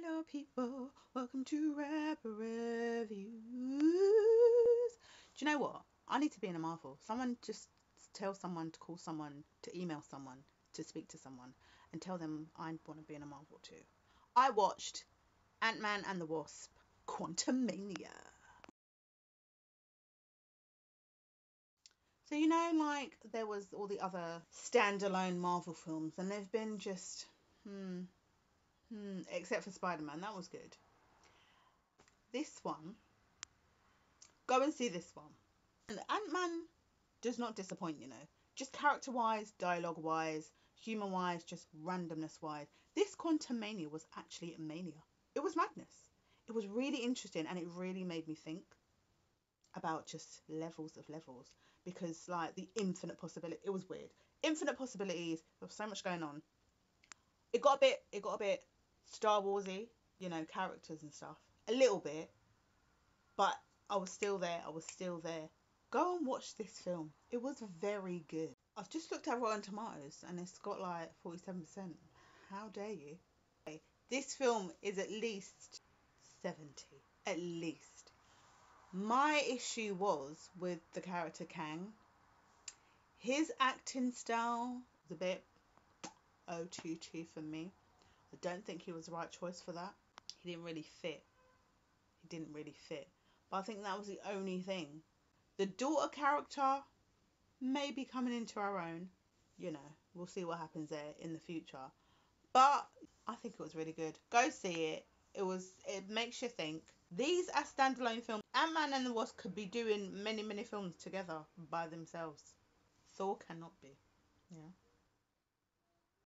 Hello, people. Welcome to Rapper Reviews. Do you know what? I need to be in a Marvel. Someone just tell someone to call someone, to email someone, to speak to someone, and tell them I want to be in a Marvel too. I watched Ant Man and the Wasp, Quantumania. So you know, like there was all the other standalone Marvel films, and they've been just hmm, except for Spider Man, that was good. This one, go and see this one. And Ant Man does not disappoint, you know, just character wise, dialogue wise, humour wise, just randomness wise. This Quantum Mania was actually a mania. It was madness. It was really interesting, and it really made me think about just levels of levels because like the infinite possibility it was weird infinite possibilities there was so much going on it got a bit it got a bit star warsy you know characters and stuff a little bit but i was still there i was still there. Go and watch this film. It was very good. I've just looked at rotten tomatoes and it's got like 47% how dare you? This film is at least 70 at least. My issue was with the character Kang. His acting style was a bit OTT for me. I don't think he was the right choice for that. He didn't really fit. He didn't really fit. But I think that was the only thing. The daughter character may be coming into our own. You know, we'll see what happens there in the future. But I think it was really good. Go see it. It was it makes you think. These are standalone films. Ant-Man and the Wasp could be doing many, many films together by themselves. Thor cannot be. Yeah.